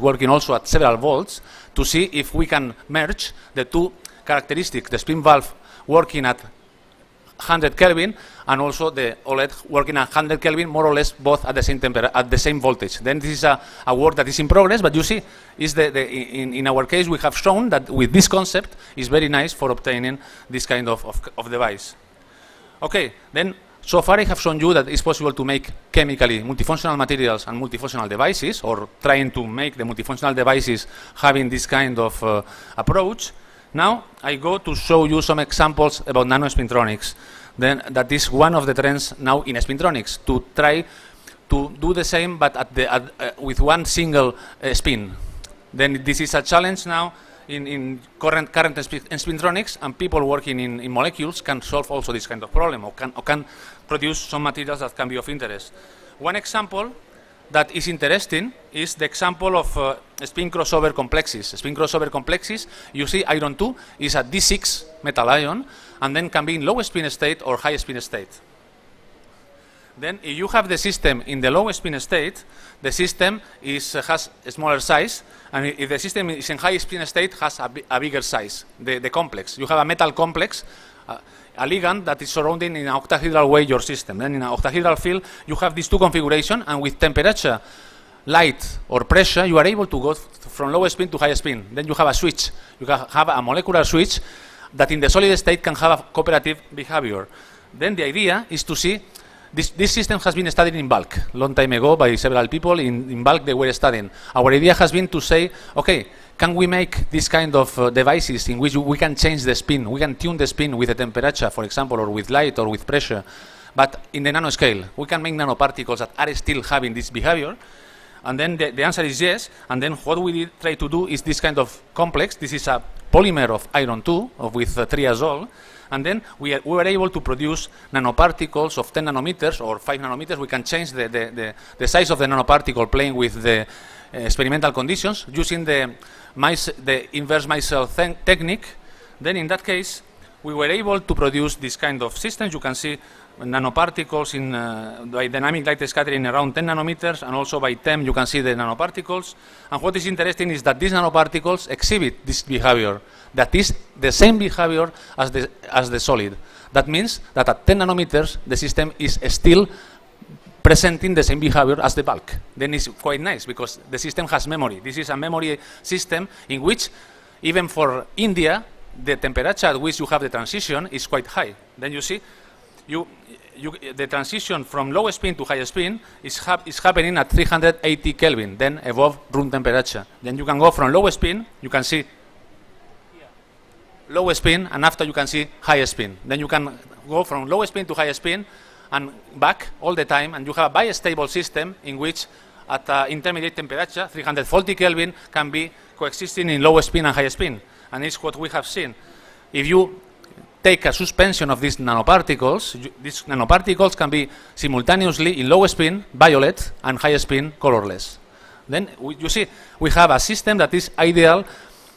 working also at several volts to see if we can merge the two characteristics, the spin valve working at 100 Kelvin and also the OLED working at 100 Kelvin, more or less both at the same temperature, at the same voltage. Then this is a, a work that is in progress, but you see, is the, the, in, in our case we have shown that with this concept is very nice for obtaining this kind of, of, of device. Okay, then so far I have shown you that it's possible to make chemically multifunctional materials and multifunctional devices or trying to make the multifunctional devices having this kind of uh, approach. Now I go to show you some examples about nanospintronics. Then that is one of the trends now in spintronics to try to do the same but at the, at, uh, with one single uh, spin. Then this is a challenge now in, in current, current spintronics and people working in, in, molecules can solve also this kind of problem or can, or can produce some materials that can be of interest. One example that is interesting is the example of uh, spin crossover complexes. Spin crossover complexes, you see iron 2 is a D6 metal ion and then can be in low spin state or high spin state. Then if you have the system in the low spin state, the system is, uh, has a smaller size and if the system is in high spin state has a, a bigger size, the, the complex. You have a metal complex uh, a ligand that is surrounding in an octahedral way your system. Then in an octahedral field, you have these two configurations, and with temperature, light, or pressure, you are able to go from low spin to high spin. Then you have a switch. You have a molecular switch that in the solid state can have a cooperative behavior. Then the idea is to see this, this, system has been studied in bulk long time ago by several people in, in bulk they were studying. Our idea has been to say, okay, can we make this kind of uh, devices in which we can change the spin, we can tune the spin with the temperature, for example, or with light or with pressure, but in the nanoscale, we can make nanoparticles that are still having this behavior, and then the, the answer is yes, and then what we try to do is this kind of complex, this is a polymer of iron 2 of with uh, triazole, and then we, we, were able to produce nanoparticles of 10 nanometers or 5 nanometers. We can change the, the, the, the size of the nanoparticle playing with the uh, experimental conditions using the the inverse micelle technique, then in that case, we were able to produce this kind of systems. You can see nanoparticles in uh, by dynamic light scattering around 10 nanometers, and also by TEM you can see the nanoparticles. And what is interesting is that these nanoparticles exhibit this behavior, that is the same behavior as the, as the solid. That means that at 10 nanometers the system is still presenting the same behavior as the bulk. Then it's quite nice because the system has memory. This is a memory system in which even for India, the temperature at which you have the transition is quite high. Then you see, you, you, the transition from low spin to high spin is, hap is happening at 380 Kelvin, then above room temperature. Then you can go from low spin, you can see low spin, and after you can see high spin. Then you can go from low spin to high spin, and back all the time, and you have a bistable system in which at uh, intermediate temperature, 340 Kelvin, can be coexisting in low spin and high spin. And it's what we have seen. If you take a suspension of these nanoparticles, you, these nanoparticles can be simultaneously in low spin, violet, and high spin, colorless. Then we, you see, we have a system that is ideal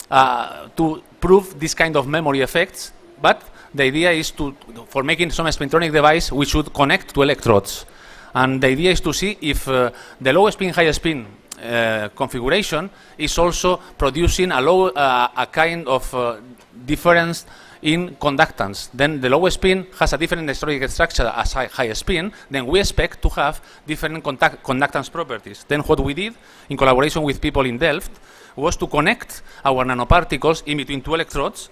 uh, to prove this kind of memory effects, but the idea is to, for making some spintronic device, we should connect to electrodes. And the idea is to see if uh, the low spin, high spin uh, configuration is also producing a, low, uh, a kind of uh, difference in conductance. Then the low spin has a different electronic structure as high, spin, then we expect to have different contact, conductance properties. Then what we did, in collaboration with people in Delft, was to connect our nanoparticles in between two electrodes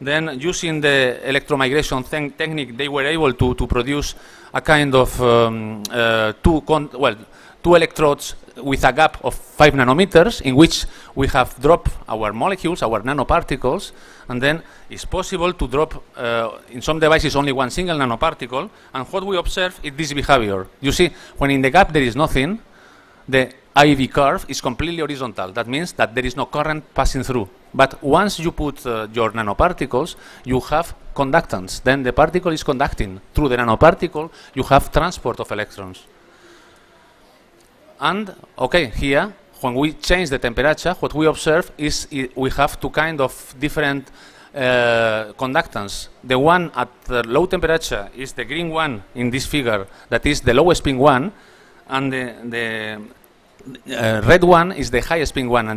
then using the electromigration technique, they were able to, to produce a kind of um, uh, two, well, two electrodes with a gap of 5 nanometers in which we have dropped our molecules, our nanoparticles, and then it's possible to drop uh, in some devices only one single nanoparticle, and what we observe is this behavior. You see, when in the gap there is nothing, the IV curve is completely horizontal. That means that there is no current passing through. But once you put uh, your nanoparticles, you have conductance. Then the particle is conducting. Through the nanoparticle, you have transport of electrons. And, okay, here, when we change the temperature, what we observe is we have two kind of different uh, conductance. The one at the low temperature is the green one in this figure, that is the lowest spin one, and the, the uh, red one is the highest spin one,